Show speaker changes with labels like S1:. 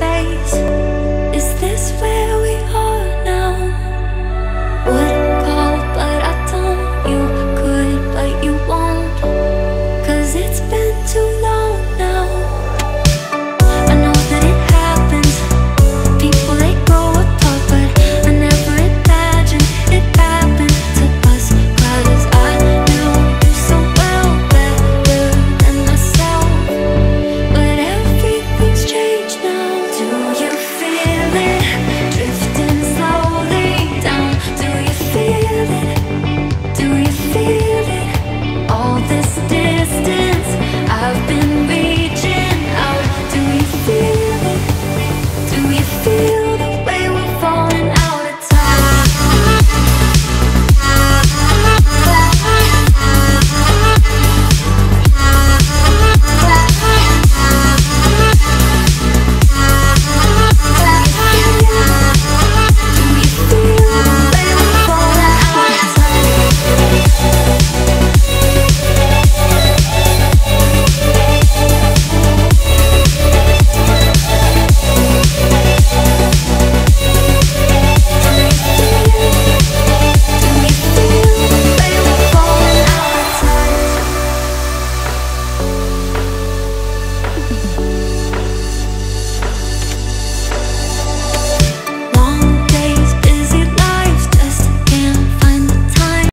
S1: space